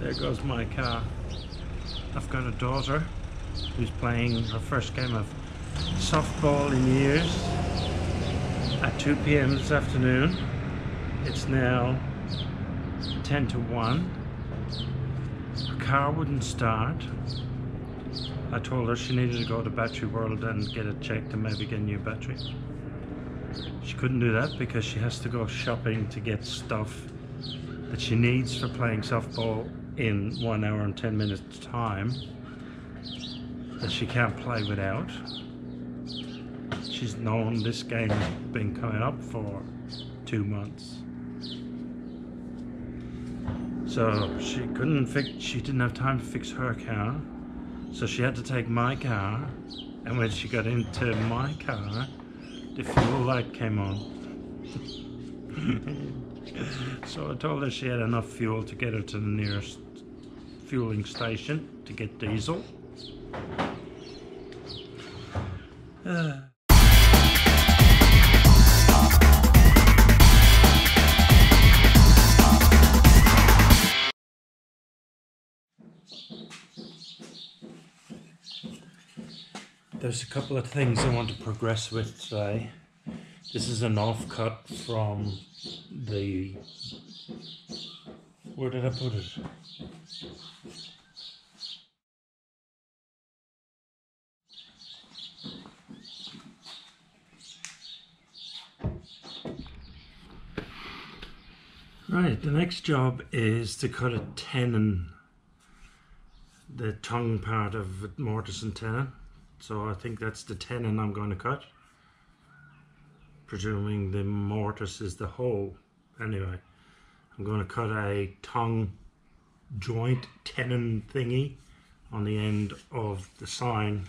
There goes my car. I've got a daughter who's playing her first game of softball in years at 2 p.m. this afternoon. It's now 10 to 1. Her car wouldn't start. I told her she needed to go to Battery World and get it checked and maybe get a new battery. She couldn't do that because she has to go shopping to get stuff that she needs for playing softball in one hour and 10 minutes time that she can't play without. She's known this game has been coming up for two months. So she couldn't fix, she didn't have time to fix her car. So she had to take my car. And when she got into my car, the fuel light came on. so I told her she had enough fuel to get her to the nearest fueling station to get diesel. Uh. There's a couple of things I want to progress with today. This is an offcut from the. Where did I put it? Right, the next job is to cut a tenon, the tongue part of mortise and tenon. So I think that's the tenon I'm going to cut. Presuming the mortise is the hole. Anyway, I'm going to cut a tongue joint tenon thingy on the end of the sign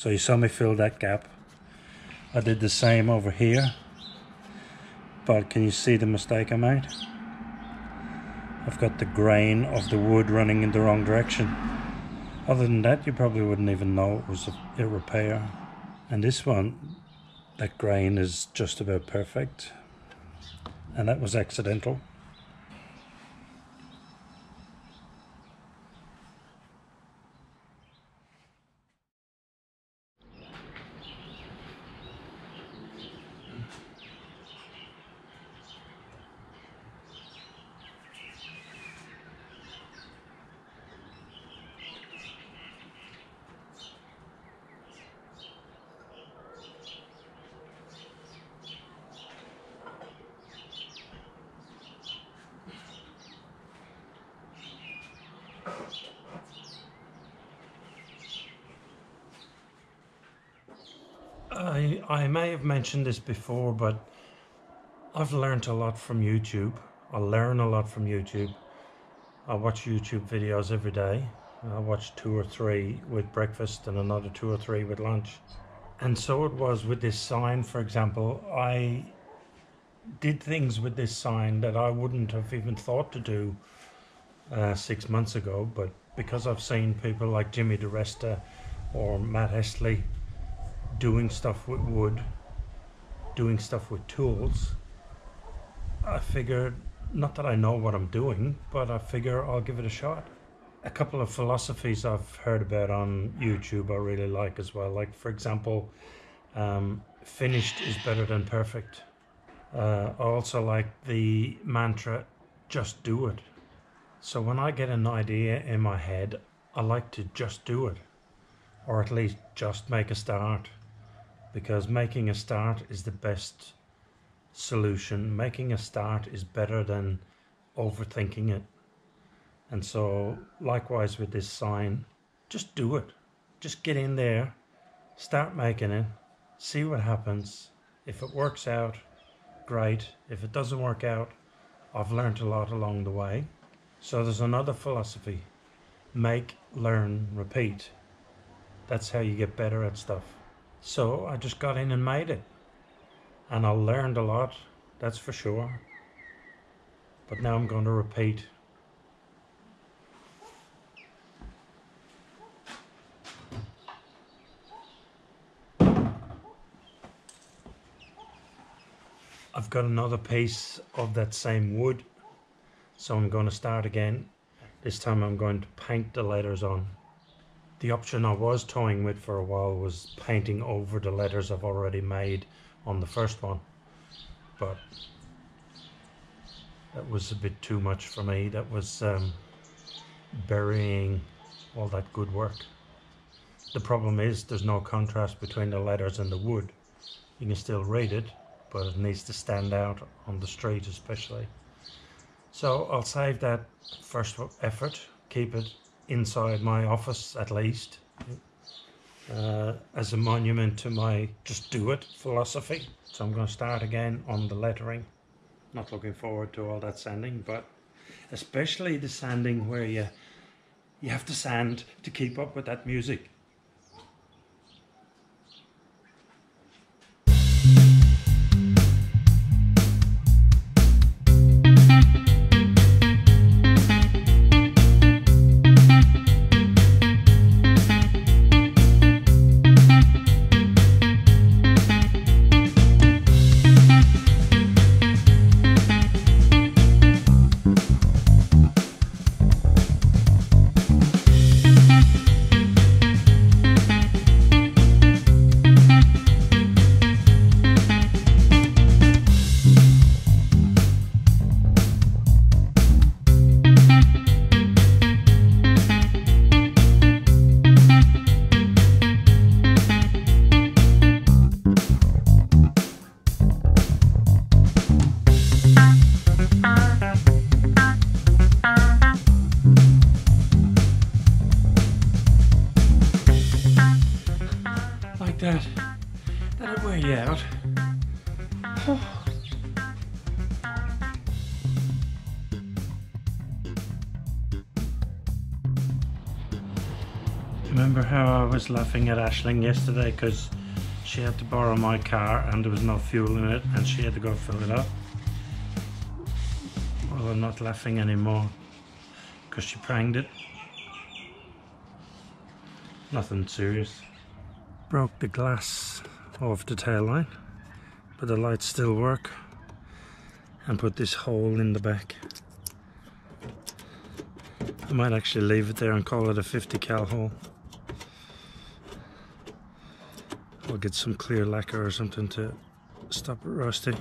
So you saw me fill that gap. I did the same over here. But can you see the mistake I made? I've got the grain of the wood running in the wrong direction. Other than that, you probably wouldn't even know it was a, a repair. And this one, that grain is just about perfect. And that was accidental. I, I may have mentioned this before, but I've learned a lot from YouTube. I learn a lot from YouTube. I watch YouTube videos every day. I watch two or three with breakfast and another two or three with lunch. And so it was with this sign, for example. I did things with this sign that I wouldn't have even thought to do uh, six months ago, but because I've seen people like Jimmy DiResta or Matt Estlea doing stuff with wood, doing stuff with tools, I figured, not that I know what I'm doing, but I figure I'll give it a shot. A couple of philosophies I've heard about on YouTube I really like as well. Like, for example, um, finished is better than perfect. Uh, I also like the mantra, just do it. So when I get an idea in my head, I like to just do it, or at least just make a start because making a start is the best solution. Making a start is better than overthinking it. And so, likewise with this sign, just do it. Just get in there, start making it, see what happens. If it works out, great. If it doesn't work out, I've learned a lot along the way. So, there's another philosophy make, learn, repeat. That's how you get better at stuff. So I just got in and made it. And I learned a lot, that's for sure. But now I'm going to repeat. I've got another piece of that same wood. So I'm going to start again. This time I'm going to paint the letters on. The option I was toying with for a while was painting over the letters I've already made on the first one. But that was a bit too much for me. That was um, burying all that good work. The problem is there's no contrast between the letters and the wood. You can still read it, but it needs to stand out on the street especially. So I'll save that first effort, keep it inside my office at least uh, as a monument to my just do it philosophy. So I'm going to start again on the lettering. Not looking forward to all that sanding, but especially the sanding where you you have to sand to keep up with that music. Remember how I was laughing at Ashling yesterday because she had to borrow my car and there was no fuel in it and she had to go fill it up? Well, I'm not laughing anymore because she pranked it. Nothing serious. Broke the glass off the tail line, but the lights still work. And put this hole in the back. I might actually leave it there and call it a 50 cal hole. I'll get some clear lacquer or something to stop it rusting.